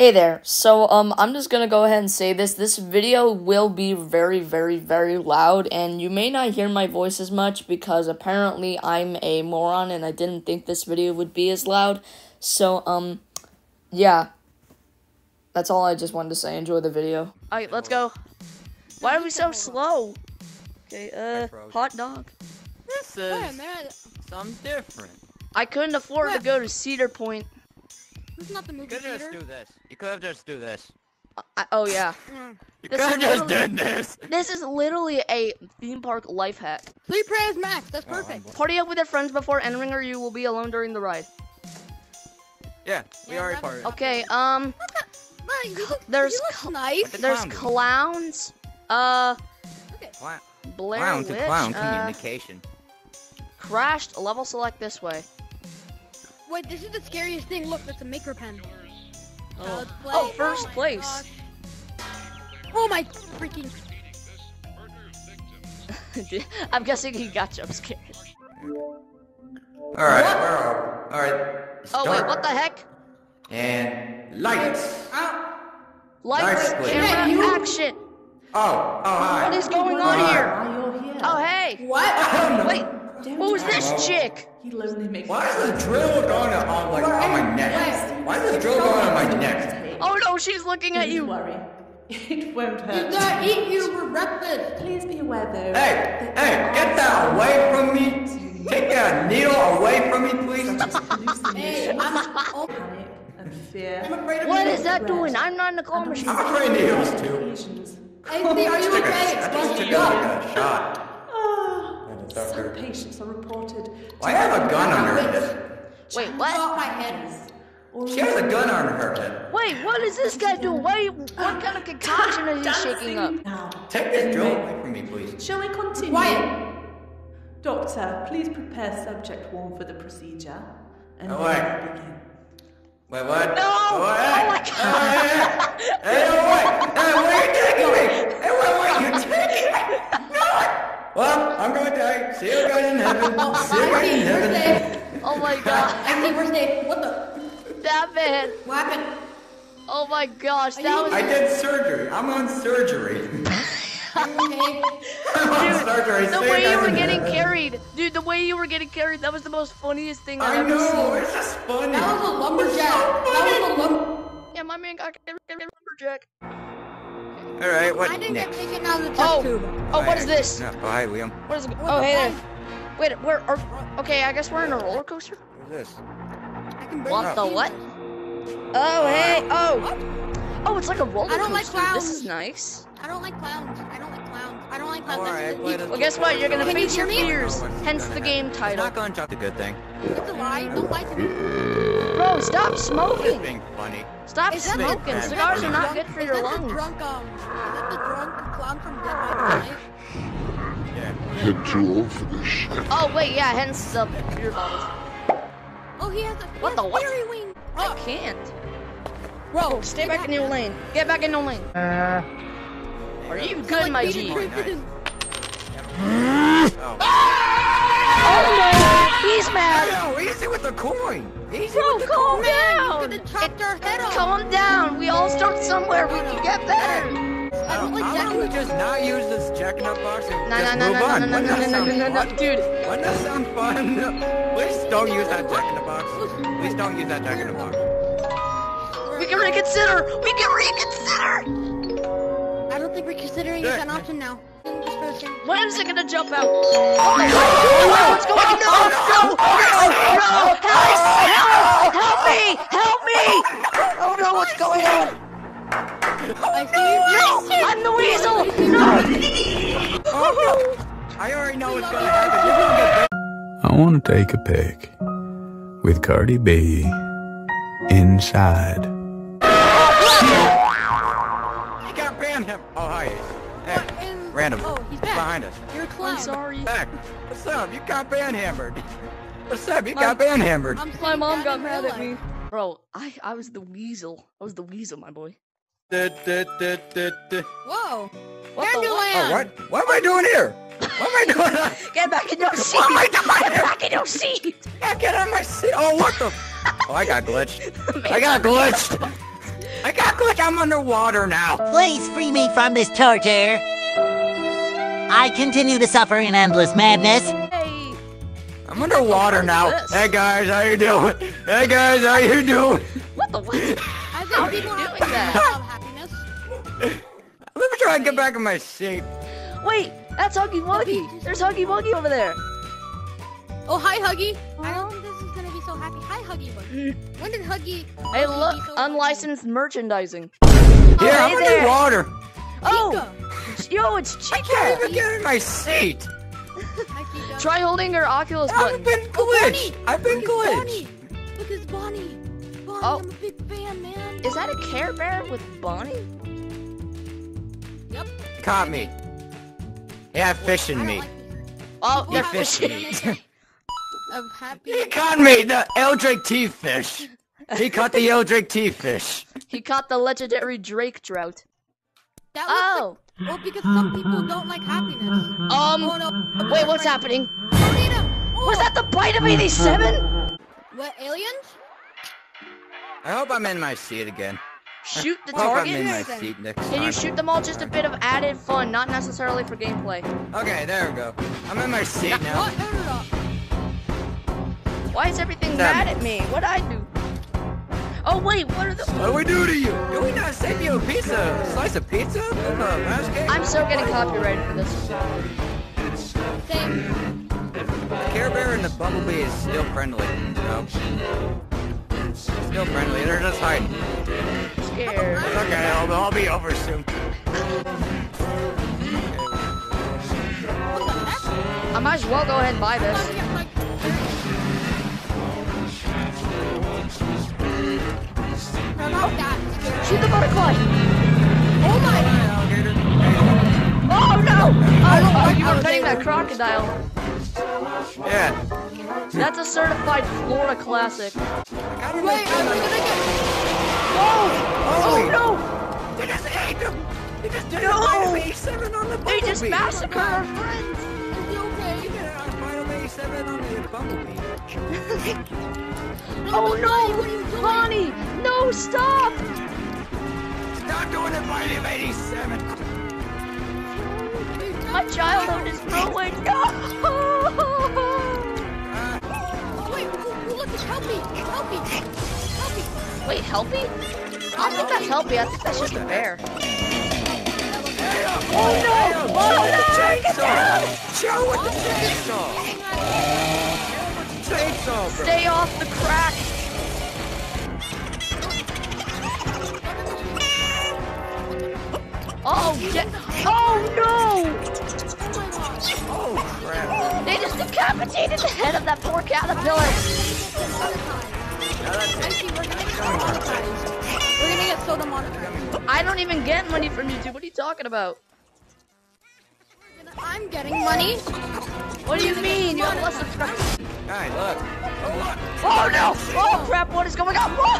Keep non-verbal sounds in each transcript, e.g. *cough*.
Hey there. So um I'm just going to go ahead and say this. This video will be very very very loud and you may not hear my voice as much because apparently I'm a moron and I didn't think this video would be as loud. So um yeah. That's all I just wanted to say. Enjoy the video. Alright, let's go. Why are we so slow? Okay, uh, hot dog. This is minute. something different. I couldn't afford to go to Cedar Point. This is not the movie You movie could just do this. You could have just do this. I, oh yeah. *laughs* You This could have is just literally- done this. this is literally a theme park life hack. Three prayers max. That's Oh, perfect. Party up with your friends before entering, or you will be alone during the ride. Yeah, we Yeah, already that- parted. Okay, um, Man, he looks, There's he looks cl- nice. The there's clowns. Uh, Clown, Blair clown to Witch. clown uh, communication. crashed. Level select this way. Wait, this is the scariest thing. Look, that's a maker pen. Oh, Let's oh first oh my place. gosh. Oh my freaking! *laughs* I'm guessing he got jump scared. All right, we're up. All right. Oh wait, what the heck? And lights. Lights, Nice camera, you- action. Oh, oh hi. What is going on Hi. here? Here? Oh hey, What? wait, who's this chick? You'll only make Why is the drill going on like on my neck? Why is the drill going on my neck? Oh no, she's looking at Don't you. worry. *laughs* It won't He's hurt. gonna eat you for breakfast. Please be aware though. Hey, hey, get that away from me. signs Take that needle away from me, please. such *laughs* Hey, I'm. Oh, *laughs* panic, and fear. I'm afraid of What you. is that doing? I'm not in the claw machine. I'm afraid of needles too. Occasions. Hey, are you Took a- okay? I just Bust took it a, up. a shot. The some doctor- patients are reported. Why have a gun on her head? Wait, Cut what? off my head. She has a gun on her head. Wait, what is this guy doing? Why? What kind of concoction is he shaking up? Now, Take this drill away from me, please. shall we continue? Quiet. Doctor, please prepare subject one for the procedure. And Oh, then wait. we'll begin. Wait, what? No! Oh, hey. Oh my God! Hey, hey, hey, wait! Hey, where are you taking me? Hey, wait, wait, you taking me? No! Well, I'm gonna die. See you guys in heaven. Oh, See you I guys see. in heaven. Oh my god, I see. What the? that man! What happened? Oh my gosh, that you was. I did surgery. I'm on surgery. *laughs* Are you okay? I'm on Dude, surgery. the See way you were getting heaven. carried, dude, the way you were getting carried, that was the most funniest thing I've I ever know. seen. It's just funny. That was a lumberjack. That was a lumber. Yeah, my man got carried by a lumberjack. All right, I what didn't get next? taken out of the test Oh, tube. oh, what is this? No, oh, hi, Liam. What is it? What Oh, hey there. Fuck? Wait, we're, are, okay, I guess we're in a roller coaster? What's this? I can break What the what? feet. Oh, hey, oh. What? Oh, it's like a roller I don't coaster. like This is nice. I don't like clowns. I don't like clowns. I don't like clowns. alright, That's play just this. Well, guess what? You're gonna Can you your hear fears. What's Hence gonna the happen? game It's title. not gonna jump. The good thing. It's a lie. Don't lie to me. Bro, stop Just smoking. being funny. Stop Is smoking. Cigars are not drunk- good for is your that lungs. The drunk, um, is that the drunk clown from Dead by Daylight? Yeah. Too old for this shit. Oh, wait, yeah, hence the beer bottles. Oh, he has a he What has the what? fairy wing. I Oh, can't. bro, oh, Stay get back in your lane. Get back in your lane. Uh, Are you good, like my Peter G? Griffin. *laughs* Oh. Oh no! He's mad! No, easy with the coin. Easy Bro, with the calm coin. down! Could have chopped our head off. Calm down! We all start somewhere. We can get better! I don't like How Jack about in we the just not use this jacking up box and No, just no, no, move no, on? no, no, Wouldn't no, no, no, no, no, dude. Wouldn't that sound fun? Please don't use that jack in the box. Please don't use that jack in the box. We can reconsider! We can reconsider! I don't think reconsidering is Jack. an option now. Just for. When is it gonna jump out? Oh my god! What's going on? No! No! No! No! Help! Help! Help me! Help me! Oh no! What's going on? I see you. I'm the weasel! No! Oh. I already know what's gonna happen. You're gonna get I want to take a pic with Cardi B inside. You can't ban him. Oh, hi. Hey, And- random. Oh, he's back. Behind us. You're a clown. I'm sorry. Back. What's up? You got banhammered. What's up? You My- got banhammered. I'm My mom got mad at me. Bro, I I was the weasel. I was the weasel, my boy. Whoa. What the what? Oh, what? What am I doing here? What am I doing? *laughs* Get back in your seat! What am I doing? Get back in your seat! Yeah, get on my seat. Oh, what the? *laughs* Oh, I got glitched. I got glitched. I got glitched. I'm underwater now. Please free me from this torture. I continue to suffer in endless madness. Hey. I'm underwater now. this? Hey guys, how you doing? Hey guys, how you doing? What the what? I think people have doing that? *laughs* of happiness. Try and get back in my seat. Wait, that's Huggy Wuggy. There's Huggy Wuggy over there. Oh, hi, Huggy. I don't think this is gonna be so happy. Hi, Huggy. Wuggy. *laughs* When did Huggy? Hey, Huggy look, so unlicensed merchandising. Yeah, I'm hey there. underwater. Oh, Chica? yo, oh, it's I can't Chica. even get in my seat. Try holding her Oculus I've been oh, glitched. I've been Look glitched. Look, it's Bonnie. Bonnie, Oh. I'm a big fan, man. Is that a Care Bear with Bonnie? Yep. Caught me. Yeah, fishing I don't me. like. Oh, You they're fishing. *laughs* me. Of happy. he caught me, the LDrakeT fish. He caught the LDrakeT fish. he caught the legendary Drake trout. That was Oh, the- well, because some people don't like happiness. um, oh no. wait, what's happening? Oh. Was that the bite of 87? What aliens? I hope I'm in my seat again. Shoot the I hope target? my seat next Can you shoot them all just a bit of added fun, not necessarily for gameplay? Okay, there we go. I'm in my seat now. Why is everything mad at me? What'd I do? Oh wait, what are the- What do we do to you? Did we not save you a pizza? A slice of pizza? A mouse cake? I'm so getting copyrighted for this. Same. The Care Bear and the Bumblebee is still friendly. No. Still friendly. They're just hiding. Scared. Okay. I'll, I'll be over soon. What the heck? I might as well go ahead and buy I'm this. getting. I'm not. Shoot the butterfly! Oh my! Oh no! Oh, oh you I were was petting that crocodile. Yeah. That's a certified Florida classic. Wait, are we gonna get? Oh Holy! no! They just ate him! They just did No! a Final 87 on the Bumblebee! They just massacred our friends! Is it okay? They did a Final 87 on the Bumblebee. Oh Bonnie, what are you no! doing? Bonnie! No, stop! Stop doing the Final 87! My childhood is ruined! No! *laughs* Uh, *laughs* Oh, wait, ooh, ooh, look, it's Helpy! It's Helpy! Helpy! Wait, Helpy? I don't think that's Helpy, I think that's just a bear. oh no! Oh no! With the! Show with the chainsaw! Stay off the crack! Oh, get- Oh no! Oh crap! They just decapitated the head of that poor caterpillar! Now that's I we're gonna get soda monetized. We're gonna get soda monetized. I don't even get money from YouTube, what are you talking about? I'm getting money. What do you mean? You have less subscribers. Hey, look! Oh look! Oh no! Oh crap, what is going on? Whoa!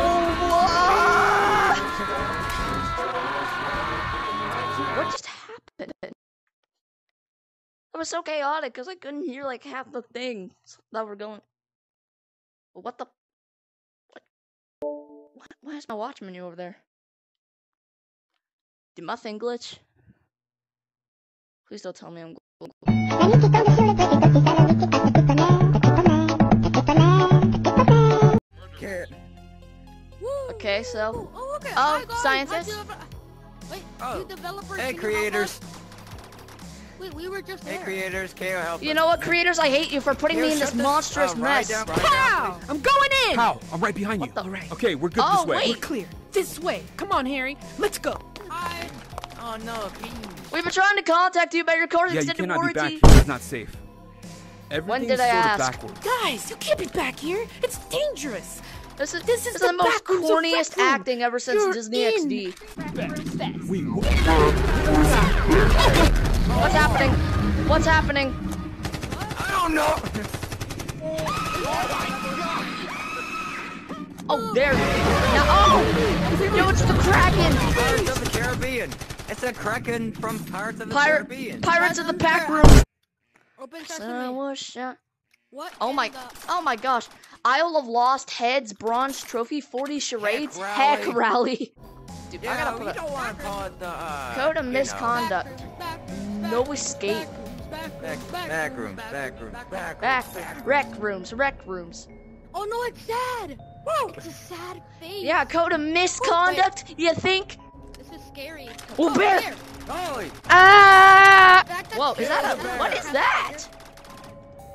Oh, what? What just happened? It was so chaotic because I couldn't hear like half the things that were going. What the? What? What? Why is my watch menu over there? Did my thing glitch? Please don't tell me I'm. Care- Woo. Okay, so Ooh, oh, okay. Oh, Hi, scientist? Wait, Oh. you developers. Hey can you help creators! Us? Wait, we were just Hey there. creators, KO help you us. know what, creators? I hate you for putting me in this shut this- monstrous uh, mess. down- ride down. I'm going in! How? I'm right behind you. The- Alright. Okay, we're good Oh, this way. wait. We're clear. This way. Come on, Harry. Let's go. Hi. Oh no, Pete. We've been trying to contact you about your car's Yeah, you extended cannot be back warranty. here. It's not safe. Everything's did I sort ask? of backwards. Guys, you can't be back here. It's dangerous. This is This is this the the most back rooms of corniest acting ever since You're Disney in. XD. We What's happening? What's happening? I don't know! Oh, there. Now, oh, yo, it's the Kraken. Pirates of the Caribbean! It's a Kraken from Pirates of the Pirate, Caribbean! Pirates of the Pack Room. Open So sesame. was. What? Oh my, the- oh my gosh. Isle of Lost Heads Bronze Trophy 40 charades Heck Heck Rally. Dude, I gotta put a don't want to call it the uh, code of you know, misconduct. No escape. Back, back rooms, back rooms, back Back rooms. rec rooms, rec rooms. Oh no, it's sad. Whoa, it's a sad face. Yeah, code of misconduct. You think? This is scary. Oh, bear. there. Holy! Ah! That Whoa, is that Bear. a what is that?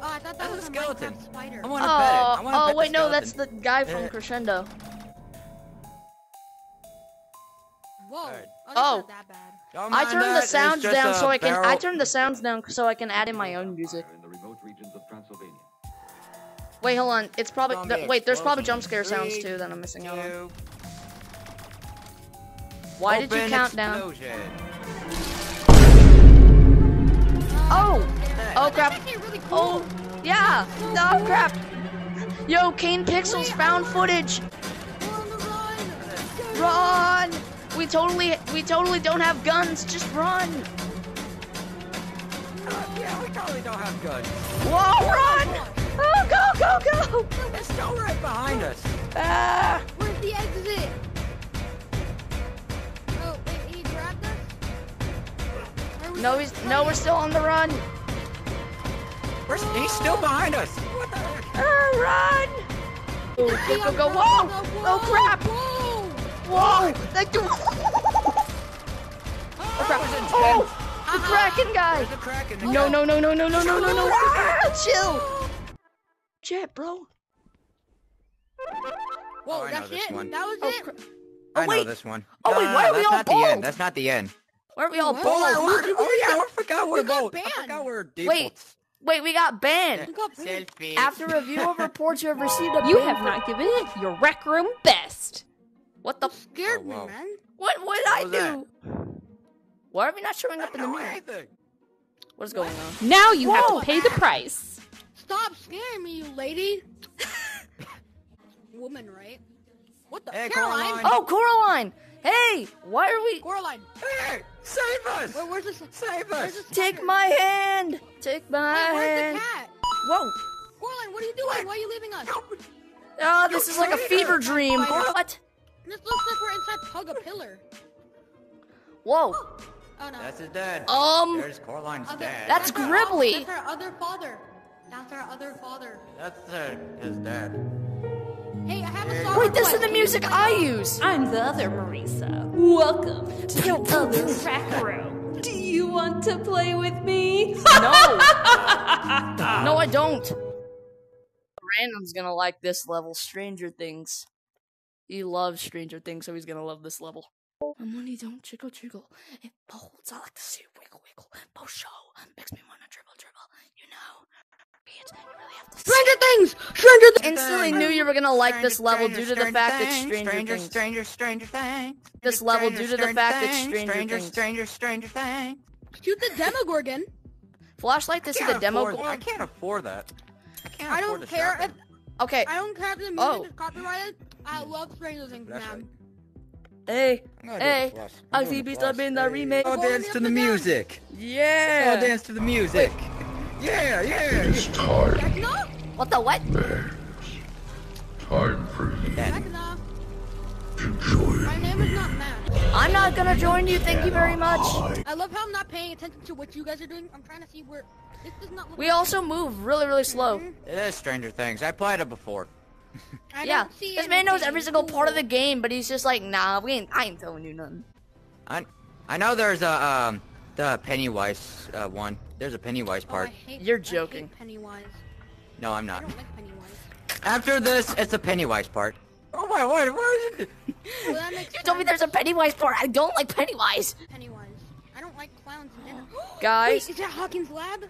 Oh, I thought that That's was a skeleton. Minecraft spider. I want to pet it. I Oh, want to oh pet wait, the no, that's the guy from Eh. Crescendo. Whoa. Alright. Oh, that's Oh. Not that bad. Don't I mind turned that, the sounds down so I can. I barrel- turned the sounds down so I can add in my own music. in the remote regions of Transylvania. Wait, hold on. It's probably th- wait. There's probably jump scare sounds too that I'm missing out on. Why did you count down? Oh, oh crap. actually really cool. Oh, yeah. Oh crap. Yo, Kane Pixels found footage. We're on the run. Run! We totally, we totally don't have guns. Just run. Uh, yeah, we totally don't have guns. Whoa, run! Oh, go, go, go! It's still right behind us. Ah! Where's the exit? Oh, wait, he grabbed us? We no, he's, no, we're still on the run. We're, s- he's still behind us. What the heck? Ah, run! Oh, go, go, go! Whoa! Oh crap! Whoa! Whoa! That dude. Oh crap! Oh! The Kraken guy! There's a the No, no, no, no, no, no, no, no, no! Ah, chill! Jet, bro. Whoa, Oh, I know that's this it? one. That was Oh, it? cra- I know this one. Oh, wait, why no, are we that's all not the end. That's not the end. Why are we all What? bald? Oh, oh yeah, I forgot we're We got both. I banned. forgot we're Wait, defaults. wait, we got banned. We got banned. Selfie. After review of reports, you have *laughs* received a You have not given it your rec room best. What the? Scared Oh, me, wow. man. What? would I was that? do? Why are we not showing up in the know mirror? anything. What is going on? Now you have to pay the price. Stop scaring me, you lady. *laughs* Woman, right? What the? Hey, Caroline? Coraline. Oh, Coraline! Hey, why are we? Coraline. Hey, save us! Where, where's this? Save us! this Take my hand. Take my Wait, where's hand. the cat? Whoa! Coraline, what are you doing? Why are you leaving us? Oh, this is like a fever dream. What? This looks like we're inside Hug a Pillar. Whoa. Oh no. That's his dad. Um, There's Coraline's Other- dad. That's our- Gribbly. That's our other father. That's our other father. That's uh, his dad. Hey, I have a song. wait, this is the music I use. I'm the other Marisa. Welcome to Yo, the other rec room. Do you want to play with me? *laughs* No. no, I don't. Random's gonna like this level, Stranger Things. He loves Stranger Things, so he's gonna love this level. My money don't jiggle jiggle. It folds. I like to see it wiggle wiggle. Bo show makes me wanna dribble dribble. You know. Bitch, you really have to Stranger Things. Stranger Things. Instantly knew you were gonna like this level due to the fact that Stranger, Stranger stranger, Things. stranger, stranger thing. This level due to the fact that thing, Stranger stranger, Things. stranger, stranger thing. Shoot the Demogorgon. Flashlight This is the Can't demo. afford- I can't afford that. I can't I don't care if. Okay. I don't care if the music Oh. is copyrighted. I love Stranger Things, That's. Hey, I'm gonna do hey, the plus. I oh, see doing the Beast. Up in the Hey. remake. Oh, dance to the music. Yeah. Oh, dance to the music. Yeah, yeah. It's time, Vecna? What the what? time for you Vecna. to join My name is not Matt. I'm not gonna join you. Thank you very much. I love how I'm not paying attention to what you guys are doing. I'm trying to see where. This does not look. We like- also move really, really slow. Mm-hmm. It is Stranger Things. I played it before. I Yeah, don't see this man knows every single part of the game, but he's just like, nah, we ain't. I ain't telling you nothing. I I know there's a um the Pennywise uh, one. There's a Pennywise Oh, I part. hate- You're I hate joking. Pennywise. No, I'm I not. don't like Pennywise. After this, it's a Pennywise part. Oh my word! Where is it? Well, that makes You told me there's a Pennywise part. I don't like Pennywise. Pennywise. I don't like clowns. *gasps* Guys. Wait, is that Hawkins' lab?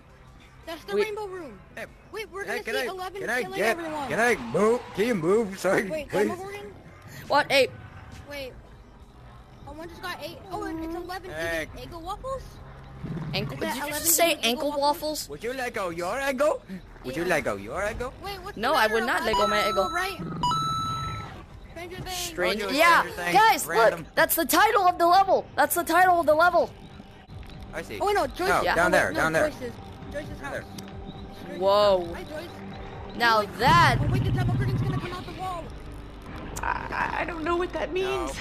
That's the Wait. rainbow room. Hey, Wait, we're gonna can see I, Eleven can I get? everyone. Can I move? Can you move? *laughs* Sorry, Wait, please. Demogorgon? What? Hey, Wait. Oh, one just got eight. Oh, and it's Eleven Hey. eating Eggo waffles? ankle. Did you just say ankle Eggo waffles? Would you let go your ego? Would you let go your ego? Wait, what's No, I would not let go my Eggo. Right? Stranger Things. Strange. Yeah, Stranger guys, random. look. That's the title of the level. That's the title of the level. I see. Oh, wait, no, Joyce. No, Yeah. down oh, no, there, no, down there. Joyce's, Joyce's house. Joyce's Whoa. house. Hi, Joyce. Now that Oh, wait, the Demogorgon's I, I don't know what that means.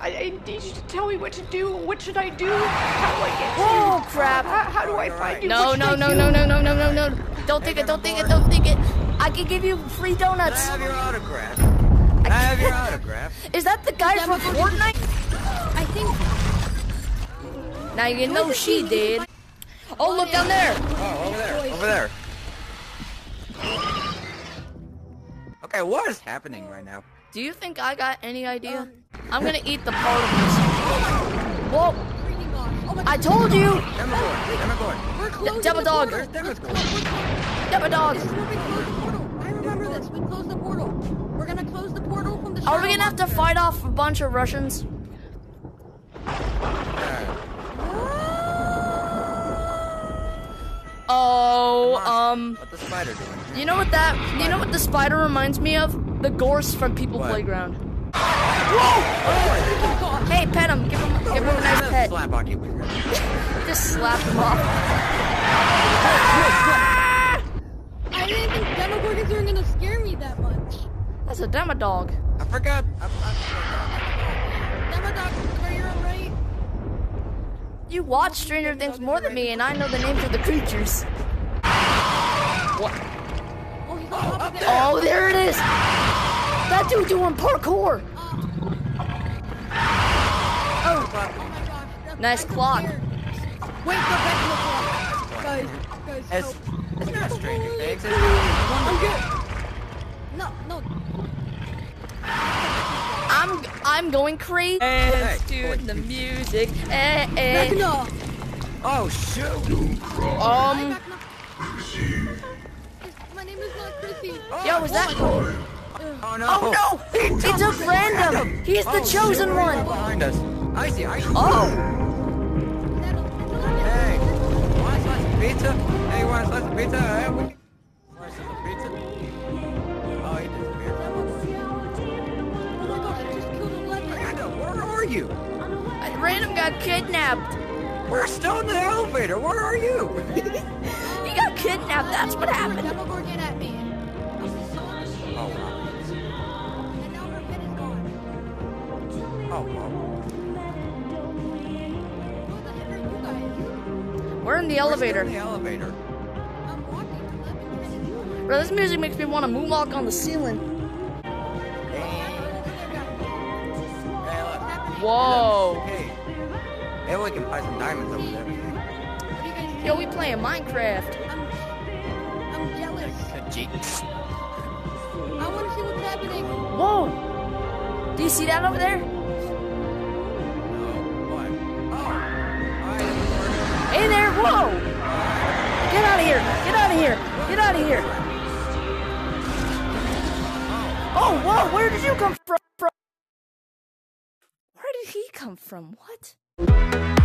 I, I need you to tell me what to do. What should I do? How do I get to Oh you? crap! How, how do I find you? No, What no, no, no, no, no, no, no, no! Don't think it! Don't think it! Don't think it! I can give you free I donuts. have your autograph. I have your *laughs* autograph. Is that the guy from Fortnite? I think. Now you know she did. Oh, look down there! Oh, over there. Over there. Okay, what is happening right now? Do you think I got any idea? Um, I'm gonna eat the particles. Whoa! Freaking gosh. Oh I told you! Demogorgon. Demogorgon. We're closing Devil the dog. portal. Where's Demogorgon? Devil dog! This is where we close the portal. I remember this. We closed the portal. We're gonna close the portal from the Are we gonna have to fight off a bunch of Russians? Oh, um, What the spider doing? you know what that, you know what the spider reminds me of? The Gorse from People What? Playground. Whoa! Hey, pet him. Give him, give him a nice pet. Slap on you. *laughs* Just slap him off. I didn't think Demogorgons were gonna scare me that much. That's a demo dog. I forgot. I, I Demodog, are you alright? You watch Stranger Things more than me, and I know the names of the creatures. Oh, he's on top of there. Oh, there it is. That dude doing parkour. Oh my gosh. that's- Nice I clock. Wait, go back to the clock. Guys, guys, It's, help. it's not Stranger Things. It's I'm good. No, no. I'm I'm going crazy. Hey, to boy. the music. Eh, eh. Vecna. Oh shoot! Um, My name is not Chrissy. yo, is that? Oh no! Oh no! He took random. He's the Oh, chosen shoot, one. Behind us. I see. I see. Oh, Hey, want a slice of pizza? Hey, you want a slice of pizza? Got kidnapped. We're still in the elevator. Where are you? *laughs* *laughs* He got kidnapped. That's what happened. Demogorgon at me. Oh, wow. And now her pet is gone. Oh, wow. Who the heck are you guys? We're in the We're still elevator. in the elevator. I'm walking. I'm living. Bro, this music makes me want to moonwalk on the ceiling. Hey, look. Whoa. Hey. Hey, we can buy some diamonds over there. Yo, we playing Minecraft. I'm jealous. Gee. I want to see what's happening. Whoa. Do you see that over there? What? Oh. Hi, Hey there. Whoa. Get out of here. Get out of here. Get out of here. Oh, whoa. Where did you come from? Where did he come from? What? Thank you.